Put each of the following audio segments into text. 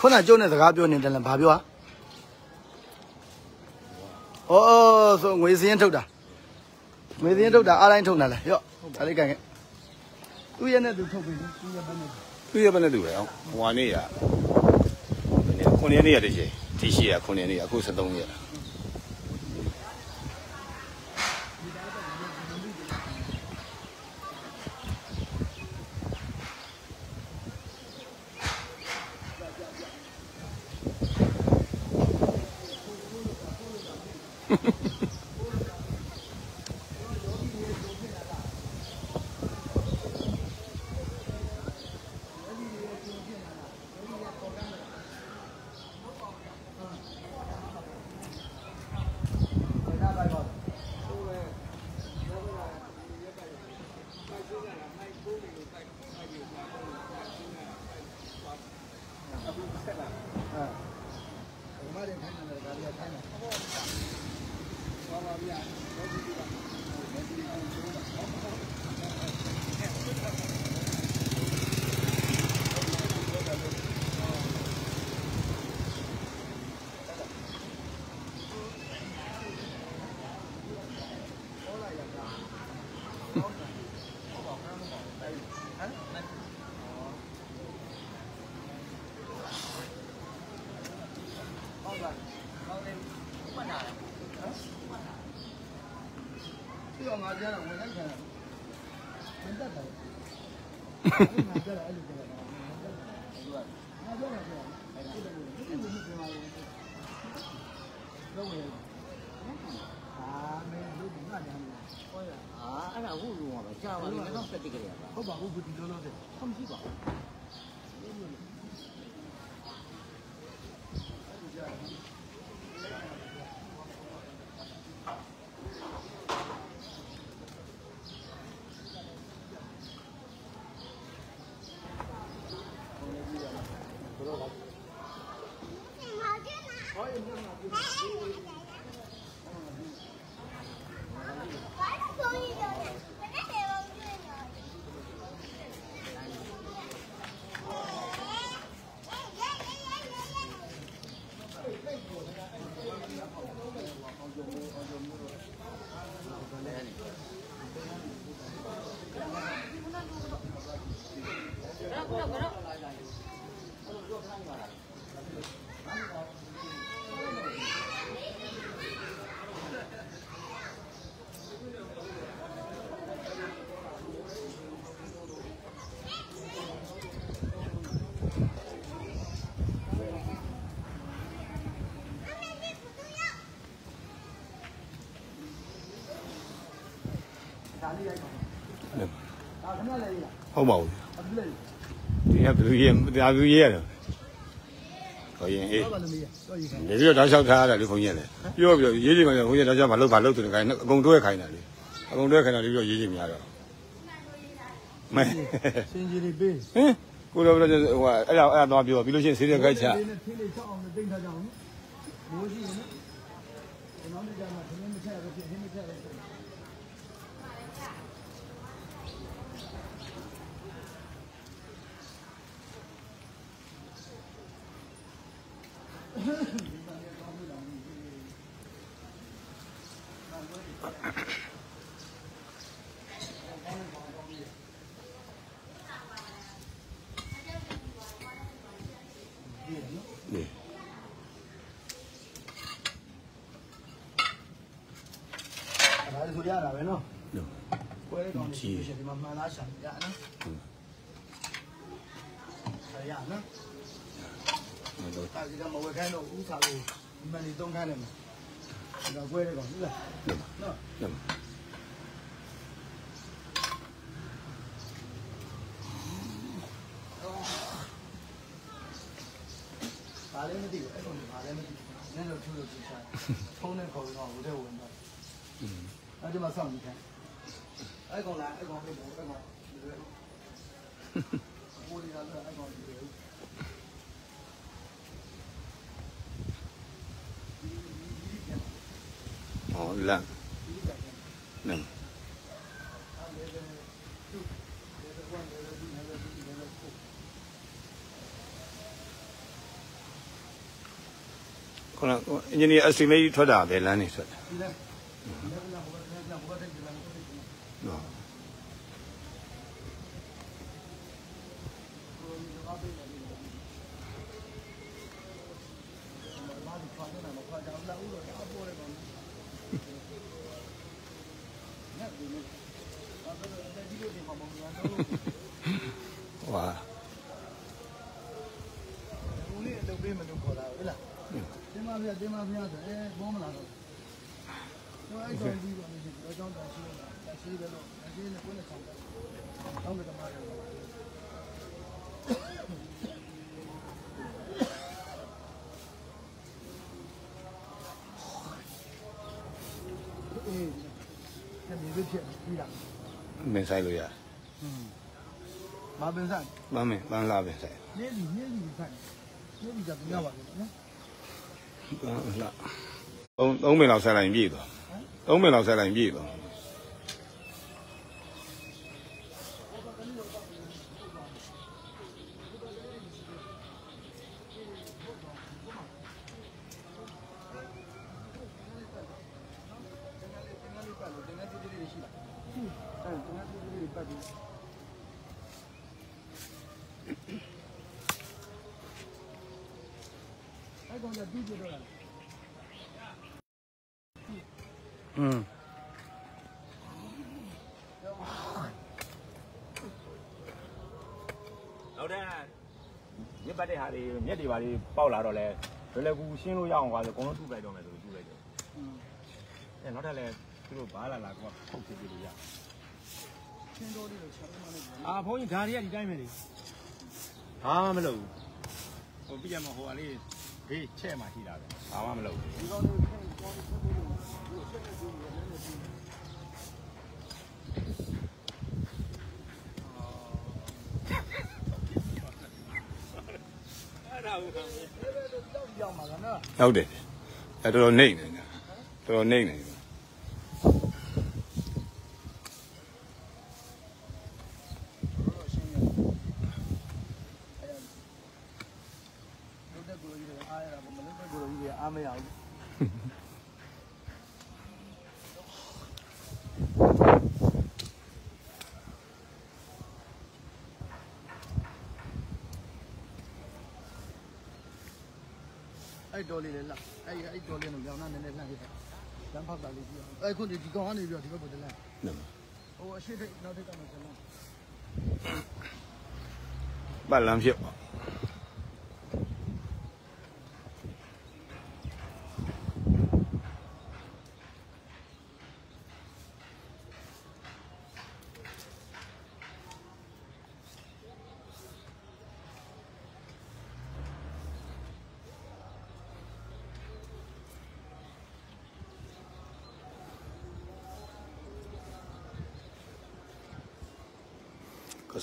ခုနကျုပ်နဲ့စကားပြောနေတယ်လည်းဘာပြောอ่ะဩဆိုငွေစင်းထုတ်တာငွေစင်းထုတ်တာအားတိုင်းထုတ်တာလေရော့ဒါလေးကန်ခဲ့သူ့ရဲ့နဲ့သူထုတ်ပြီသူ့ရဲ့ဘက်နဲ့သူရဘယ်နဲ့တူလဲအောင်ဟိုဟာနေ့ရခုနှစ်နေ့ရတည်းချင်းဒီရှိရခုနှစ်နေ့ရအခု73ရက် အဲ့ငါကြားတော့အဲ့လိုပြောတာငါကြားတော့ပြောတာအဲ့ဒါအဲ့ဒါဒီလိုမျိုးပြောရအောင်တော့ဝင်အာမင်းတို့ကငါကြားနေဟောရအာအဲ့ဒါဟုတ်လို့ပါကြာပါလိမ့်မယ်တော့စက်တိကလေးပါဟုတ်ပါဘူးဒီလိုလို့တဲ့ဟုတ်ရှိပါဘူး ဟုတ်ပါဘူးအခုလေးဒီကဘယ်လိုရေးဒါဘယ်လိုရေးရလဲဟိုရင်အေးဘာလို့မရတော့ရေးခိုင်းဒီပြီးတော့တောက်လျှောက်ထားရတယ်လေခွန်ကြီးလေပြောပြီးတော့ရေးကြည့်မှခွန်ကြီးတောက်လျှောက်မလုပ်ပါလုပ်သူခိုင်းအကုန်တွဲခိုင်းတာလေအကုန်တွဲခိုင်းတာလေပြီးတော့ရေးကြည့်များတော့မဲစင်ကြီးလေးပေးဟင်ကိုတော့ဟိုအဲ့ဒါအဲ့ဒါသွားပြောပြီးလို့ရှိရင်ဆေးရခိုက်ချဒီနဲ့ထင်းလေးချောက်အောင်သိမ့်ထားကြအောင်နော်မိုးရှိရင်နော်ကျွန်တော်တို့ကြမှာထင်းမချက်ရဘူးထင်းမချက်ရဘူး နေဒါဆိုရတာပဲနော်နော်ပွဲလေးကောင်းနေရှိဒီမှာမှန် လားရှာရနော်ဆရာနော်နော်တော့တာကြီးကမဝယ်ခိုင်းတော့ဥစားလို့ဒီမလေးသုံးခိုင်းတယ်မှာဒါပွဲလေးကောင်းဟုတ်လားနော်နော်ဘာလည်းမသိဘူးအဲ့ကောင်ဘာလည်းမသိဘူးနည်းတော့ထူလို့ကြည့်ချာဖုန်းနဲ့ခေါ်ပြီးတော့ဟိုတဲ့ဝင် بالله نعم جني أسلمي تدع بيلاني تدع လိုဖြစ်ပြီးတာမင်းဆိုင်လို့ရတယ်မပင်ဆိုင်မမင်းပန်းလာပဲဆိုင်နေလီနေလီဆိုင်နေလီကပြရပါလိမ့်နော်ပန်းလာသုံးသုံးမိနစ်လောက်ဆက်လိုက်ရင်ပြည့်သွားသုံးမိနစ်လောက်ဆက်လိုက်ရင်ပြည့်သွား နောက်တဲ့မြစ်ပတ်တဲ့ဟာတွေမြက်တွေပါတွေပေါက်လာတော့လဲလွယ်လွယ်ကူကူရှင်းလို့ရအောင်ပါဆိုအကုန်လုံးတူလိုက်တော့မယ်ဆိုတူလိုက်တယ်အဲနောက်ထပ်လဲသူတို့ဘာလာလာကဖုတ်ပြပြလို့ရရှင်းတော်လေးကိုချက်မှန်းလိုက်တယ်အာဘုန်းကြီးဓာရီကဒီတိုင်းပဲလေဘာမှမလုပ်ဘူးဟိုပြရမဟိုကလေးဘေးချဲ့မှရှိတာပဲဘာမှမလုပ်ဘူးဒီကောင်လေးကိုချိန်ကောင်းချက်ဖို့လို့ဒီချက်နဲ့ကျိုးရတယ်လည်းကျိုးအဲ့ဒါဟု တ်ကဲ့တောက်ရောက်မှာကနော်ဟုတ်တယ်အဲတော်တော်နှိမ့်နေတယ်တော်တော်နှိမ့်နေတယ် တော့ရှင်းရတယ်အဲ့ဒါလုတ်တဲ့ကိုကြီးတွေအားရတာမလုတ်တဲ့ကိုကြီးတွေအားမရဘူး အဲ့တော်လေးလေလားအဲ့အဲ့တော်လေးကိုရောင်းနေနေလှမ်းပြတယ်လမ်းဖောက်တာလေးကြည့်အောင်အဲ့ခုဒီဒီကောင်ကနေပြီးတော့ဒီဘက်ကိုတလန်းနော်ဟိုအရှိထိတ်နောက်ထိတ်ကမှဆက်လုံးပတ်လမ်းဖြစ်ပါ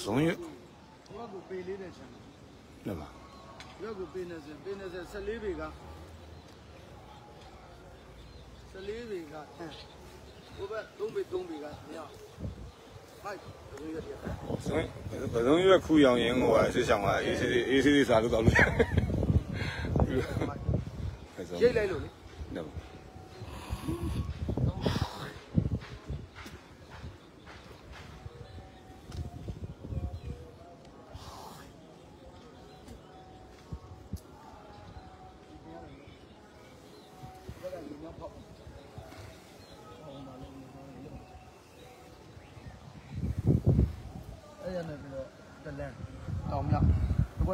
ကစုံရဟိုကကိုပေးလေးတဲ့ချမ်းနော်ပါရွက်ကိုပေးနေစင်ပေးနေစင်14ပေ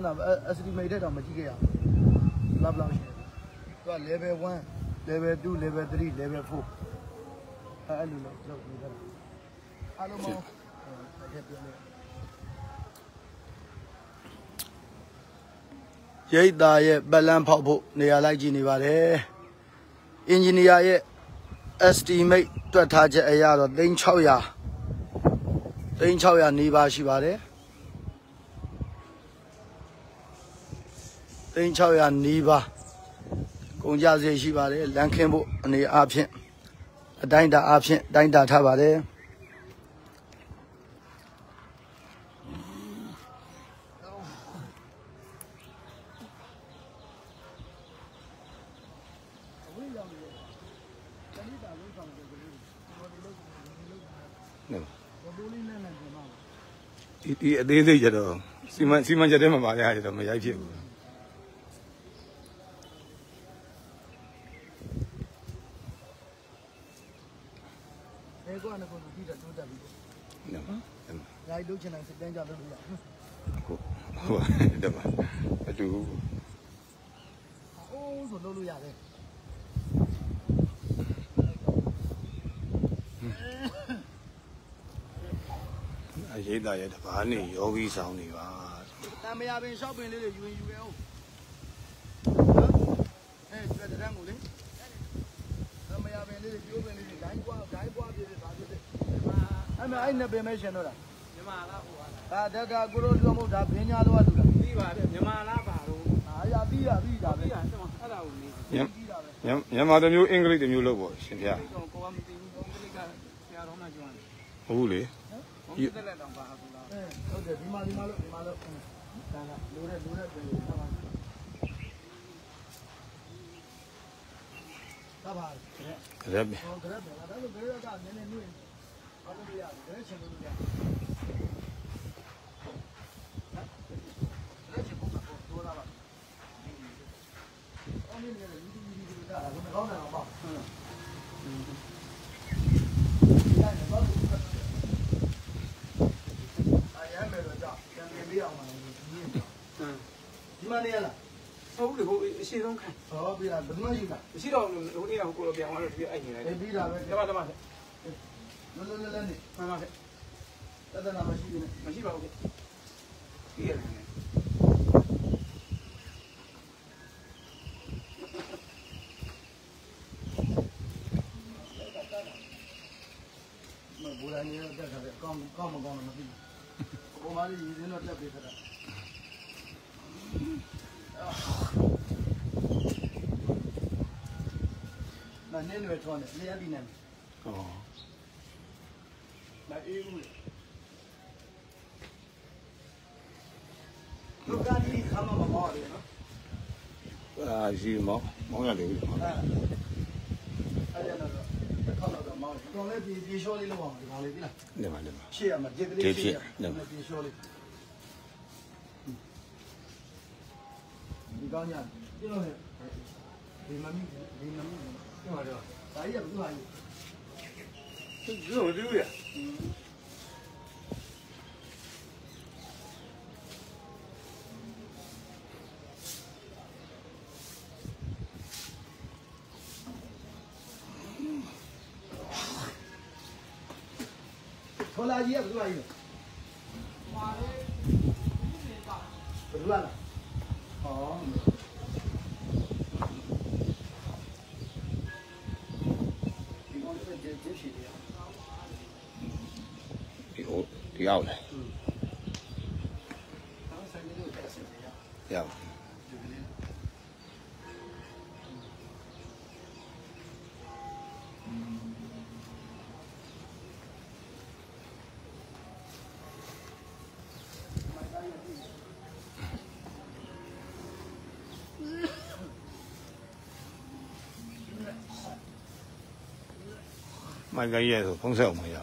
ဒီကနေ့ estimate တဲ့တော့မကြည့်ခဲ့ရဘူးဘလောက်ဘလောက်ရှိတယ်သူက level 1 level 2 level 3 level 4အဲ့လိုလို့လုပ်ပြီးတော့အားလုံးပေါင်းအဲ့ပြနေရိတ်သားရဲ့ပလန်ဖောက်ဖို့နေရာလိုက်ကြည့်နေပါတယ်အင်ဂျင်နီယာရဲ့ estimate တွက်ထားချက်အရတော့3600 3600နီးပါးရှိပါတယ် 3600နီးပါးကုန်ကြစရိတ်ရှိပါတယ်လမ်းခင်းဖို့အနေအားဖြင့်အတိုင်းတာအားဖြင့်တိုင်းတာထားပါတယ်ဒီဒီအသေးစိတ်ကြတော့စီမံစီမံချက်ထဲမှာပါရရတော့မရိုက်ဖြစ်ဘူး ဒါကြီးလုပ်ချင်တဲ့စတန်းကြလုပ်လို့ရဟုတ်ဟုတ်တယ်ပါအတူအိုးဆိုလုပ်လို့ရတယ်အရေးသားရဲ့တပါးနေယောဂီဆောင်နေပါတံမယာပင်ရှောက်ပင်လေးတွေယူရင်ယူခဲ့အောင်အဲကျွတ်တဲ့တန်းကိုလေတံမယာပင်လေးတွေကျိုးပင်လေးတွေဂိုင်းပွားဂိုင်းပွားပြည့်ပြပါပြည့်အဲ့မအဲ့နဲ့ပင်မဲရှင်တော့လား မြန်မာလားဟိုဟာဒါတက်ကကိုရိုတို့မဟုတ်ဒါဘင်းညာတော့တူလားပြီးပါဗျမြန်မာလားပါတော့အာရပြီးရပြီးဒါပဲပြီးတာကျွန်တော်အဲ့ဒါကိုနေညပြီးတာပဲညမြန်မာတစ်မျိုးအင်္ဂလိပ်တစ်မျိုးလို့ပေါ့ရှင်ဗျာတော့ကိုကမသိဘူးဘုံကလေးကဆရာတော်မှကျွမ်းတယ်ဟုတ်ဘူးလေဘုံတက်လက်တော့ပါဘူးလားအဲဟုတ်တယ်ဒီမှာဒီမှာလို့ဒီမှာလို့ဒါကလိုတဲ့လိုတဲ့ပင်လေးထားပါဒါပါတဲ့ရက်ပဲဟောကြရက်ပဲဒါလို့ကြရက်ကနည်းနည်းနှွေးအောင်လို့ရတယ်ကြရက်ချင်လို့ရတယ်လက်ချင်ဖို့ကတော့လာပါအော်နေနေလူလူလူလူဒါကမကောင်းတယ်တော့ပါဟုတ်တယ်ဘာလို့အာရမယ်တော့ကြောက်ပြန်ပြန်ပြအောင်ပါလို့ဒီမှာနေရလား ဟုတ်တယ်ဟိုအ ရှိဆုံးခံဟောပြတာဘယ်လိုရှိတာမရှိတော့ဟိုနေ့ကကိုလိုပြန်သွားတော့ဒီအဲ့နေလိုက်အေးပြီးတာပဲတမတမလောလောလောလောနေမှန်ပါဗျတဒနာမရှိဘူးနဲ့မရှိပါဘူးဗျပြီးရတယ် မဘူရာနေတော့တ က်တာလေကောင်းကောင်းမကောင်းတော့မသိဘူးဘုံမလေးရင်းတော့တက်ပေးခတာမနေနေတော့နေလေရပြီနေဟောမအေးဘူးလူကတိခမမမော်လေနော်အာရှိမောင်းမောင်းရတယ်ဗျာအဲ့အဲ့တော့ ခေါက်တော့မောင်းတော့လည်းပြေပြေလျှောလေးလောက်အောင်ဒီကောင်လေးပြီလားနေပါနေပါရှေ့ရမှာဒီကလေးရှေ့ရ ပြေလျှောလေးဒီကောင်းညာပြလို့ဟဲ့ဒီမမီဒီမမီဟုတ်ပါတော့ဒါကြီးကဘူးဟာကြီးသူ့ကိုသူ့ရထော်လာကြီးကဘူးဟာကြီးဘူးလားဟောဒီကောင်လေးကကျေးရှိတယ်ဒီဟိုဒီအောင်လေ မိုက်ကကြီးရဲ့ဆိုဖုံးဆက်အောင်မရ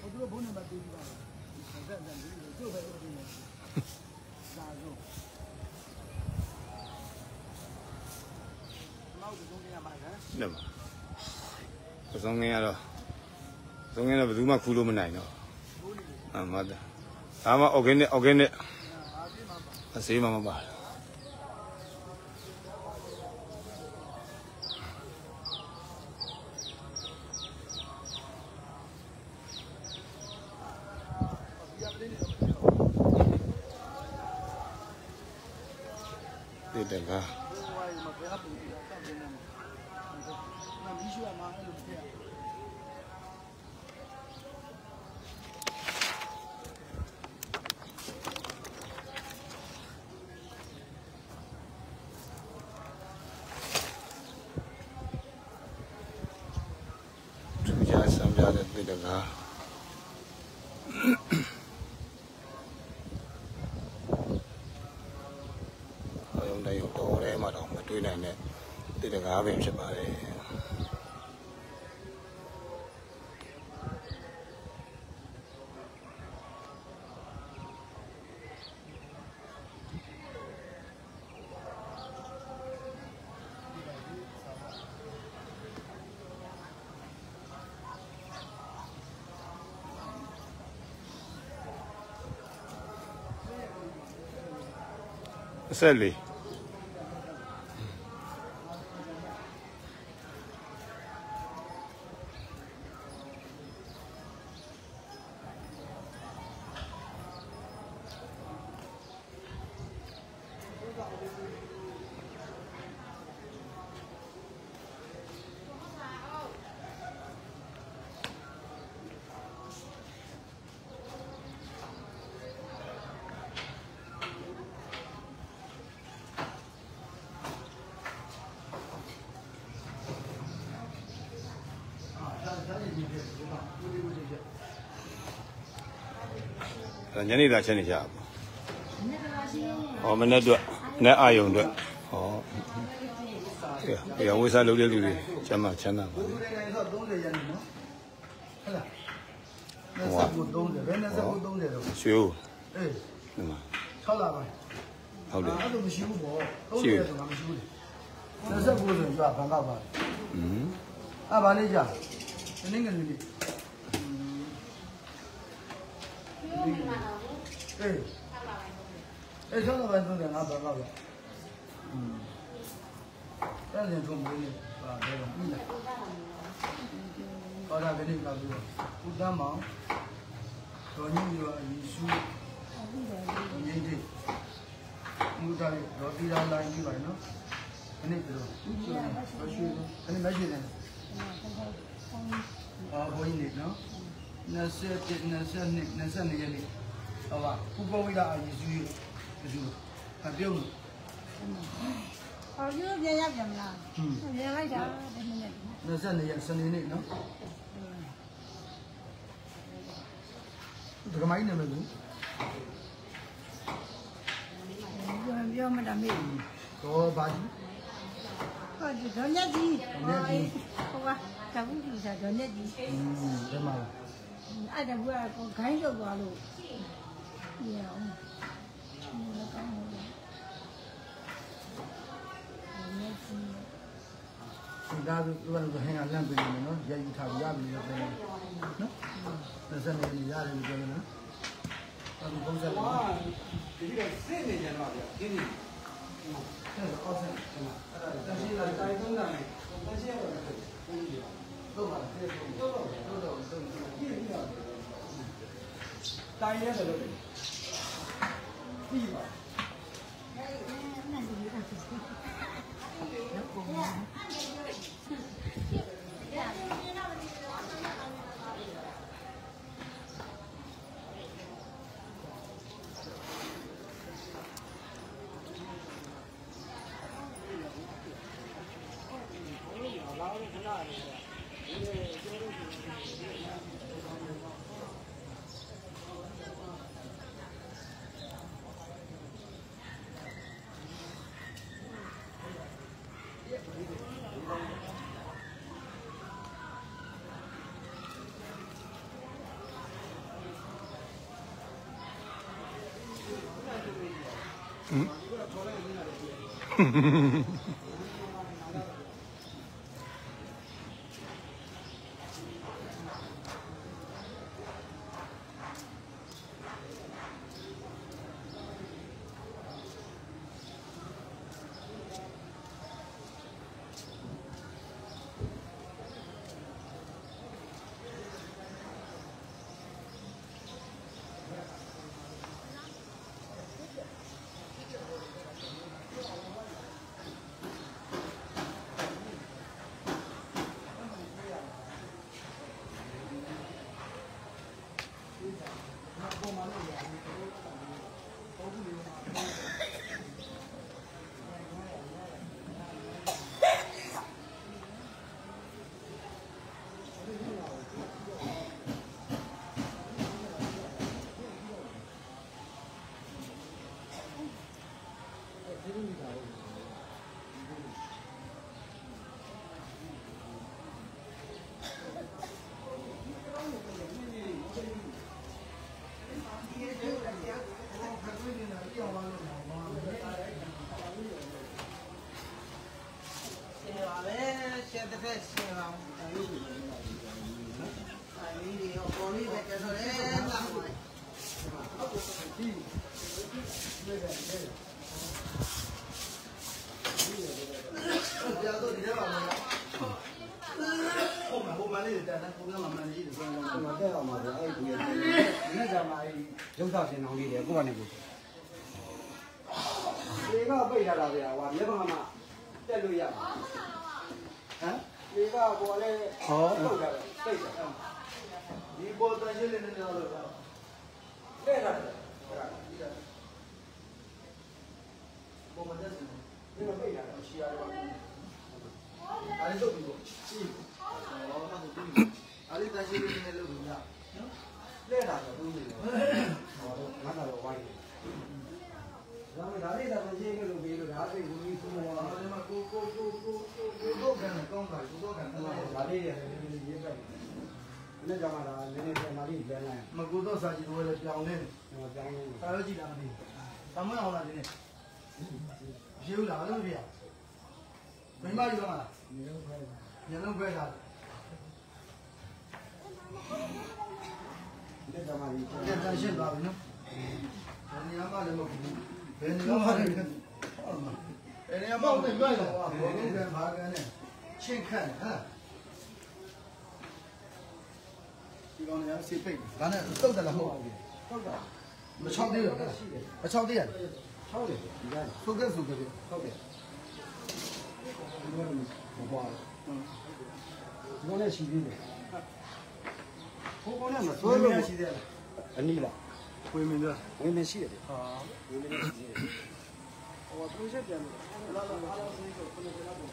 ဘူးဟိုတို့ဘုန်းနံပါတ်2ပါဆက်ဆက်ပြီးတို့ပဲလုပ်နေဒါဆိုနောက်တော့ဘုန်းကြီးမှာကနေပါပစုံငင်းရတော့ပစုံငင်းတော့ဘယ်သူမှခူးလို့မနိုင်တော့အမတ်ဒါမှ organic organic အစေးမှမပါဘူး ဒီတကား ဟိုဝိုင်းမှာဘယ်ဟာပူတာတောက်နေမှာမမီးရှိုမှာအဲ့လိုပြရ သူကြဆံပြ တဲ့ဒီတကားအယုံတိုင်းတော့ရဲမှာတော့မတွေးနိုင်တဲ့ဒီတ 24ဒါ ညနေသာချက်နေကြပါဟောမနေ့တော့နဲ့အာယုံတော့ဟောကဲရောဝိစားလုပ်တဲ့လူတွေကျမ်းမချမ်းသာပါဘုလေရားကတော့30ရန်နော်ဟုတ်လား29 30ဘယ်29 30တော့ရွှေဦးအေးဒီမှာ6လပိုင်းဟုတ်တယ်အဲ့လိုမရှိဘူးပေါ့ရှိ30တယ်ဆိုတာမရှိဘူးလေ29ဆိုရင်ကြဘန်ကောက်ပါอืมအဲ့ဘာလေးကြာတနင်္ဂနွေနေ့ အေးအဲ့6လပိုင်း30ငါဘန်ကောက်လာอืมအဲ့ဒါဆိုမလို့ပါဘယ်တော့ပြီးလားဟောတာကလေးကပြီးတော့ဦးတမ်းမောင်တော်ညိုရယေရှုငင်းတိမူတာရတော်တီလာလိုင်းပြီးပါနော်ခဏပြောဦးကျော်နေမရှိဘူးခဏမရှိတယ်အာဘိုးကြီးနေနော် 27 22 22ရက်နေ့ဟောပါပူပဝိဒအာယေရှုရဲ့ဒီအပြုံးဟောယူပြန်ရပြန်မလားဟွန်းပြန်လိုက်တာဒီနေ့နဲ့22ရက်စနေနေ့နော်ဒီကမိုင်းနေမလို့ပြောပြောမတမေးတော့ဘာကြီးဟောဒီဒေါ်ညက်ကြီးဟောဟိုကတ ဘူးကြီးစားဒေါ်ညက်ကြီးอืมဒီမှာအဲ့ဒါဘူးကခိုင်းလောက်သွားလို့ပြရအောင်လည်းကောင်းလို့ဒေါ်ညက်ကြီးဒီသားစုဘယ်လိုဟင်ကလန့်ပြီးနေနော်ရယူထားပြီးရပြီလို့ပြောတယ်နော်22ရက်ရတယ်လို့ပြောတယ်နော်အခုပုံစံလေးဒီကစစ်နေကြတော့ဗျာဒီနေ့အဲ့ဒါအောက်ဆန်ဒီမှာအဲ့ဒါတရှိလာတိုင်းသုံးတာလေတရှိရတော့တော့ပါ တော့တော့တော့တော့တော့ကြည့် ရ အောင်တိုင်းရတယ်လို့ပြီးပါ ပါပဲရှက်တစ်ဖက်ရှင်းအောင်အဲဒီဒီဟောပေါ်လေးပဲကျတော့လေလာပါ တဲ့အောင်ပါဗျာအဲ့ဒီဒီနေ့ကမှအဲ့ရုပ်သရှင်အောင်လေးတယ်ကိုကနေကိုဒီကပိတ်ရတာဗျာဟိုမျက်မှန်မှတက်လို့ရမှာဟမ်ဒီကဘောလေဟောပုတ်တာပိတ်တယ်ဒီဘောတန်ရှင်းလေးနဲ့တော့လို့လဲတာဘောမတက်စဒီကပိတ်ရတာရှိရတယ်အဲ့ဒီတော့ဒီကိုရှိဟောမှမသိဘူးအဲ့ ဒီတန်ရှင်းလေးနဲ့လို့ရနော်လဲတာတော့ဘူးလေဟောတော့ငါကတော့ဝိုင်းဒါမှဒါလေးသာမရှိဘူးလို့ပြီးလို့ဒါသိဘူးကြီးဆုံးသွားတယ်မှာကိုကိုကိုကိုကိုကိုတော့ကန်ကောင်းတာကိုတော့ကန်ဒါလေးရတယ်ဒီလိုရေးပိုက်နေ့ကမှဒါနည်းနည်းပြန်လာပြီးပြန်လာမကူတော့စာကြည့်တော့လည်းပြောင်းနေတယ်ပြောင်းနေတယ်စာရကြည့်တာမသိဘူးတမန်အောင်လားဒီနေ့ရှိဘူးလားလို့ပြရမိမယူတော့မလားညလုံးခွဲတာညလုံးခွဲတာ ဒီကမှဒီတန်ရှင်းသွားပြီနော်ဘယ်နေရာမှလည်းမကူဘူးဘယ်နေရာမှလည်းဟုတ်မှာဘယ်နေရာမှမပြောရတော့ဘောလုံးကဘာကန်နဲ့ချင်းခန့်ဟမ်ဒီကောင်လည်းစိတ်ပိတ်ဒါနဲ့တုတ်တယ်လားဟုတ်ပါဘူးဟုတ်တာမချောက်သေးဘူးမချောက်သေးရတယ်ချောက်တယ်ဒီကဆုကဲဆုကဲဟုတ်တယ်ဒီကောင်မပွားဒီကောင်လည်းရှိသေးတယ်ဟိုကောင်လည်းမဆွဲလို့ရှိသေးတယ် အနီးလားဝေမင်းလားဝေမင်းရှိတယ်ဟာဝေမင်းရှိတယ်ဟိုပရိုဂျက်ပြန်လာလာလာလာဆိုတော့ကိုယ်ကလာတော့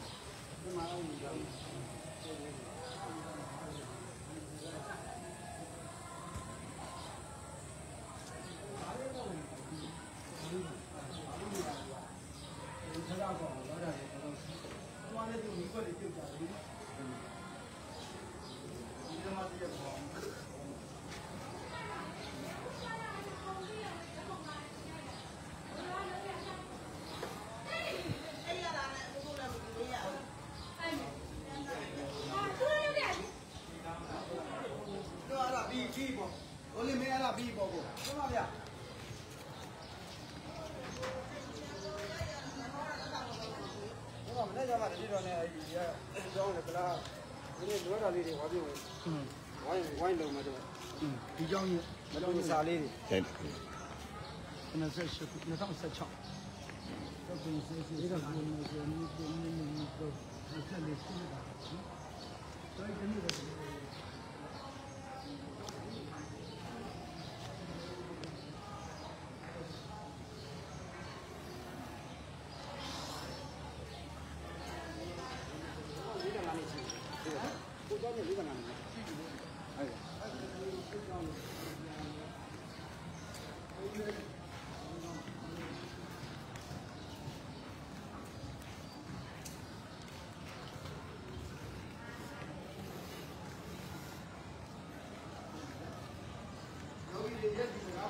ဒီမှာအောင်ကြည့် တော့အဲ့ဒါပြီးပြီးပေါ့ဟိုလေမင်းအဲ့ဒါပြီးပေါ့ကိုဟုတ်ပါဗျာဟုတ်ပါမနေ့ကမှ တတိတော်နဲ့အဲ့ဒီကအကြောင်းနဲ့ကလားဒီနေ့လွယ်တာလေးတွေဝါပြဝင်ဝိုင်းဝိုင်းလုံးမတော့ဒီကြောင်းကြီးမလုံးစာလေးတွေတဲ့28 2016တော့ဒီစေးစေးကဘယ်လိုလဲဒီနေ့ဒီနေ့တော့ဆက်လက်ရှိနေတာနော်ဆိုရင်ဒီနေ့တော့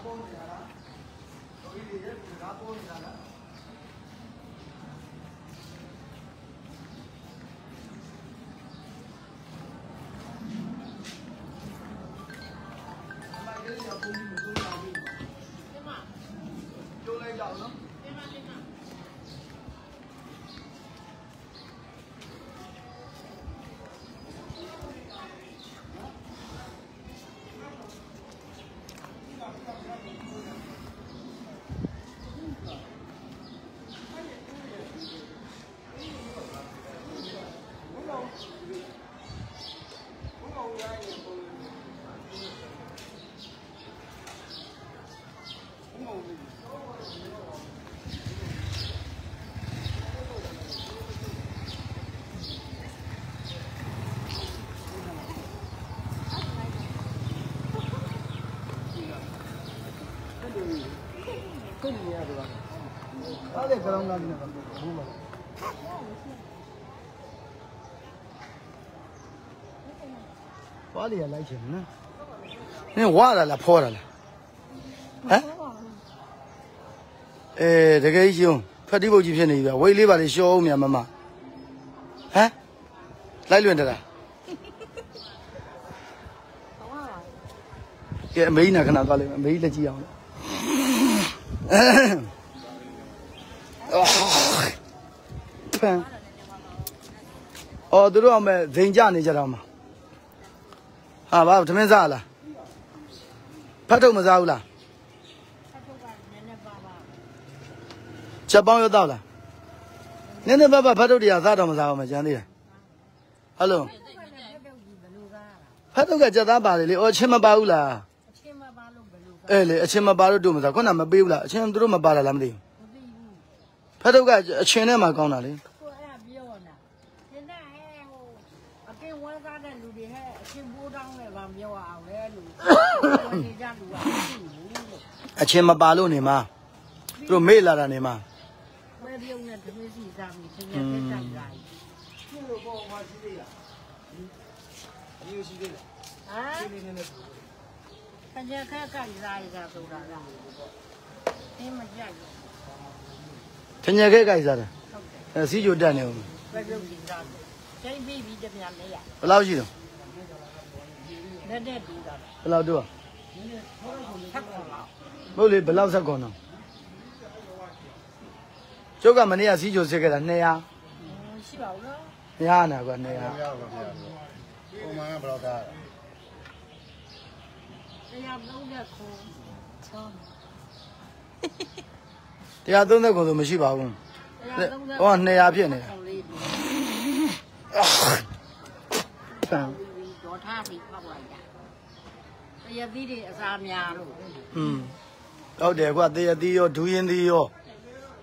ရက်ဒီစကားပေါ်နေတာလားယောဂီတွေရက်ဒီစကားပေါ်နေတာလားအမိုက်လေးကဘုံကြီးမစိုးရဘူးဒီမှာကျိုးလိုက်ကြအောင်နော်ဒီမှာဒီမှာ အားလည်းကြောင်းလာနေတော့ဘူးပါဘာလီရလိုက်ချင်နော်နင်ဝါလာလားဖောတာလားဟမ်အဲတကယ်ကြီးရှင်ဖက်တိပုတ်ကြီးဖြစ်နေပြီဗျဝိတ်လေးပါ အော်သူတို့အောင်မဲ့ဇိမ်ကြနေကြတော့မှာဟာဘာသမင်းစားလားဖတ်ထုတ်မစားဘူးလားဖတ်ထုတ်ကနည်းနည်းပါပါချက်ပေါင်းရောတော့လားနည်းနည်းပါးပါးဖတ်ထုတ်တရားစားတော့မစားအောင်မကျန်သေးတယ်ဟယ်လိုဖတ်ထုတ်ကလည်းဖတ်ထုတ်ကြီးဘယ်လိုကားရဖတ်ထုတ်ကကြက်သားပါတယ်လေအော်အချင်းမပါဘူးလားအချင်းမပါလို့ဘယ်လိုကားအဲလေအချင်းမပါလို့တို့မစားခုနမပေးဘူးလားအချင်းသူတို့မပါလာလားမသိဘူးမသိဘူးဖတ်ထုတ်ကအချင်းထဲမှာကောင်းတာလေ ကိုအဲ့ဒါပြောတာဒီနေ့ဟဲ့ဟိုအပြင်ဝဲကားတဲ့လူတွေဟဲ့အချင်းဘိုးတောင်းနဲ့ဗာပြောအောင်လေလူနေကြလူကမရှိဘူးလို့ အချင်းမပါလို့နေမှာသူတို့မေ့လာတာနေမှာဝဲပြုံးနဲ့တမစီသားမိသင်ရတဲ့တိုက်လာကျလို့ပေါ့ဟောရှိသေးလားအမျိုးရှိသေးလားဟမ်ဒီနေ့နဲ့ပညာခက်ကလာရတာဆိုတာလားအင်းမကြိုက်ဘူးထင်ရခဲ့ကြိုက်စားတယ်ဟုတ်တယ်အဲစီးကြိုတက်နေဦးဘယ်လိုဒီသားချိန်ပြီးပြီးတပြန်လေးရဘယ်လောက်ရှိတော့လက်နဲ့တူတာဘယ်လောက်တော့ဆက်ကုန်တော့ မဟုတ်လေဘယ်လောက်ဆက်ကုန်တော့ကျုပ်ကမနေ့ကစီးကြိုစစ်ခဲ့တာ200ရှိပါဘူးနော်200နာကွာ200ပုံမှန်ကဘယ်တော့သားတရားသုံးတဲ့ခုချောင်း130ကုန်ဆိုမရှိပါဘူးတရားသုံးတဲ့ဟော200ဖြစ်နေတာလေးဖန်ဒေါ်ထားပြီးဖောက်လိုက်တာတ ရားသီးတွေအစားများလို့อืมဟုတ်တယ်ကွာတေးအသီးရောဒူးရင်သီးရော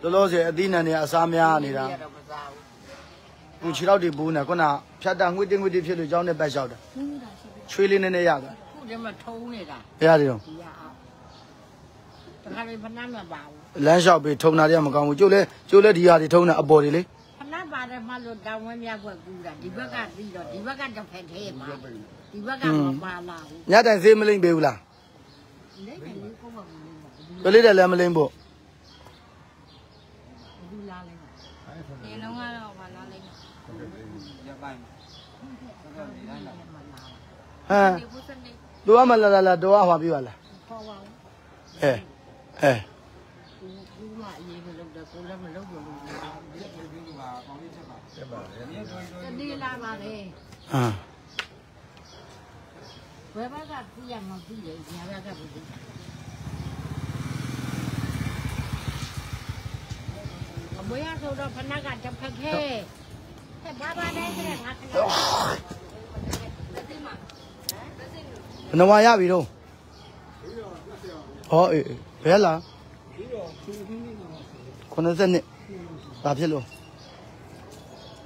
လောလောဆယ်အသီးနှံတွေအစားများနေတာတော့မစားဘူးခုခြေထောက်တွေဘူးနေခုနဖြတ်တာငွေတင်းငွေတင်းဖြစ်လို့ကြောင်းနဲ့ပတ်လျှောက်တာသူးတာရှိတယ်ချွေးလေးနည်းနည်းရတာခုတည်းမှာထုံးနေတာဘယ်ရတယ်တော့ဒီရအောင်တခါလေးဖနမ်းမပါဘူးလမ်းလျှောက်ပြီးထုံတာတွေကမကောင်းဘူးကျုပ်လဲကျုပ်လဲဒီဟာတွေထုံတာအပေါ်တွေလေဖနမ်း ပါတယ်မှလို့တောင်းဝင်းမြတ်ကွက်ကူးတာဒီဘက်ကပြီးတော့ဒီဘက်ကတစ်ဖက်သေးမှာဒီဘက်ကမပါလာဘူးညတိုင်သေးမလိမ့်ပေးဘူးလားလေလေလေးကိုမဘူးကလေးတယ်လည်းမလိမ့်ဖို့ဘူးလားလဲဒီလုံးကတော့မလာလိုက်ရပိုင်းမလာဟမ်ဒီဘုစနေသူကမလာလာလာတော့ဟွာပြပါလားခေါ်ပါဦးအဲအဲ ဘူးမအရေးမလုပ်တော့ကိုလည်းမလုပ်ဘူးလို့ဒီလာပါလေ ဟမ်ဘယ်ဘက်ကပြရမပြည့်ရညာဘက်ကဘူးအမွေရဆိုတော့ဖနက်ကတစ်ဖက်ခဲဟဲ့ဘာပါလဲတဲ့ငါခဏဘယ်နှဝါရပြီတော့ဟောအေးအေးဘယ်လား90နှစ်ဘာဖြစ်လို့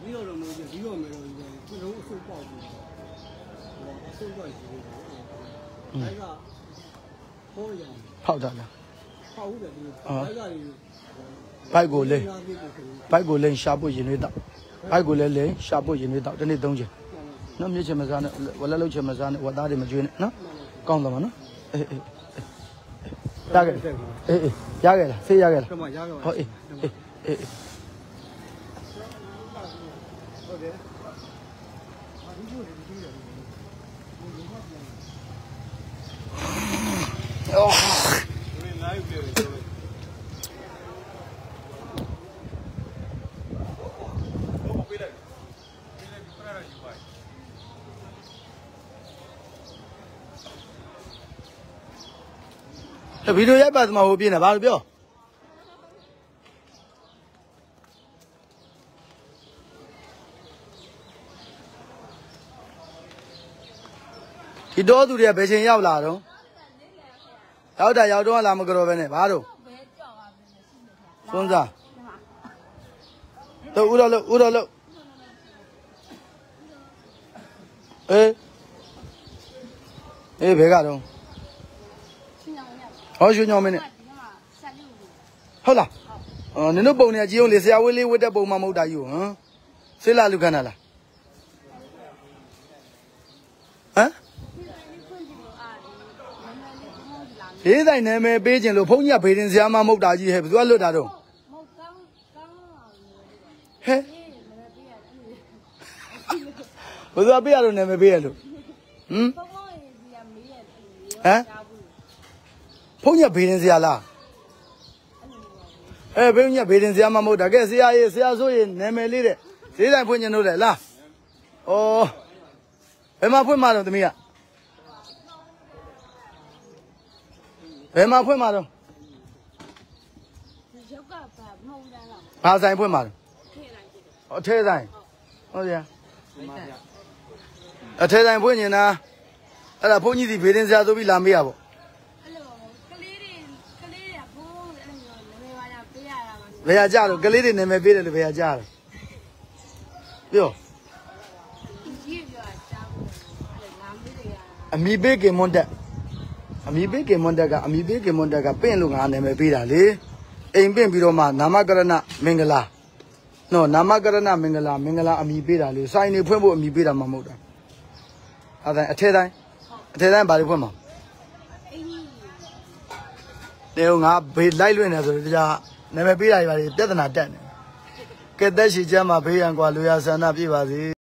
ဒီတော့တော့မလို့ဒီတော့မယ်တော့ဒီတော့အဆုတ်ပေါက်ပြီး ဟောအဆုတ်ပေါက်ရှိသေးတယ်အဲကဟောရအောင်ဖောက်တာလားပေါက်ဦးတယ်ဒီအဲကကြီးဘိုက်ကိုလိမ့်နာပြီးကိုဆိုဘိုက်ကိုလိမ့်ရှာဖို့ရင်တွေတော့ဘိုက်ကိုလည်းလိမ့်ရှာဖို့ရင်တွေတော့တစ်နေ့သုံးချင်နော်မြစ်ချင်မစားနဲ့ဝလက်လုံးချင်မစားနဲ့ဝသားတွေမကျွေးနဲ့နော်ကောင်းတော့မနော်အေးအေးရခဲ့အေးအေးရခဲ့လားဆေးရခဲ့လားကမရတော့ဟောအေးအေးအေး ဟုတ်တယ် ဗီဒီယိုရိုက်ပါသမားဟိုပြင်းနေဘာလို့ပြောဒီတော့သူတွေကဘယ်ချိန်ရောက်လာတော့ ရောက်တာရောက်တော့လာမကြော်ပဲနဲ့ဘာတော့စွန်းစားတော့ဦးတော့လို့ဦးတော့လို့အေးအေးဘယ်ကတော့ဟောရွှေညောင်းမင်းနဲ့ဟုတ်လားအော်နင်တို့ပုံနေကြည့်အောင်လေဆရာဝင်းလေးဝတ်တဲ့ပုံမှမဟုတ်တာယူဟမ်ဆေးလာလူခဏလား လေးဆိုင်နာမည်ပေးခြင်းလို့ဘုန်းကြီးကဗေဒင်ဆရာမမဟုတ်တာကြီးဟဲ့ဘယ်သူကလွတ်တာတော့မဟုတ်ကောင်းကောင်းဟဲ့ဘယ်သူကပေးရလို့နာမည်ပေးရလို့ဟမ်ဘုံဘုံရေးဒီကမေးရဟမ်ဘုန်းကြီးကဗေဒင်ဆရာလားအဲဘုန်းကြီးကဗေဒင်ဆရာမမဟုတ်တာကဲဆရာရေးဆရာဆိုရင်နာမည်လေးတဲ့ဈေးဆိုင်ဖွင့်ကျင်လို့လေလားဩဘယ်မှာဖွင့်မှာတော့သမီးက ဘယ်မှာဖွင့်မှာတော့ဒီရုပ်ကပါမဟုတ်လားလားဘာဆိုင်ဖွင့်မှာတော့ခေလိုက်ကြည့်တယ်အထဲဆိုင်ဟုတ်ရအထဲဆိုင်ဖွင့်နေတာအဲ့ဒါဘုန်းကြီးစီဘေးတင်စရာဆိုပြီးလာမေးရပေါ့အဲ့လိုကလေးတွေကလေးတွေကဘုန်းအဲ့လိုမျိုးနမေပါရပေးရတာပါဘယ်ဟာကြတော့ကလေးတွေနာမည်ပေးတယ်လို့ဘယ်ဟာကြတော့ပြောကြီးပြောအကြောင်းအဲ့လိုငါမေးတွေကအမီပေးကင်မွန်တက် အမီပေးကေမွန်တက်ကအမီပေးကေမွန်တက်ကပင့်လို့ငါနာမည်ပေးတာလေအိမ်ပင့်ပြီးတော့မှနာမကရဏမင်္ဂလာနော်နာမကရဏမင်္ဂလာမင်္ဂလာအမီပေးတာလေစိုင်းနေဖွင့်ဖို့အမီပေးတာမှမဟုတ်တာအဲ့ဒါအထဲတိုင်းအထဲတိုင်းဘာလို့ဖွင့်မှာတဲ့ငါဘေးလိုက်လွင်နေဆိုတော့ကြာနာမည်ပေးတာကြီးပါလေပြဿနာတက်နေကဲသက်ရှိချမ်းမှာဘေးရန်ကွာလူရဆန္ဒပြပါစေ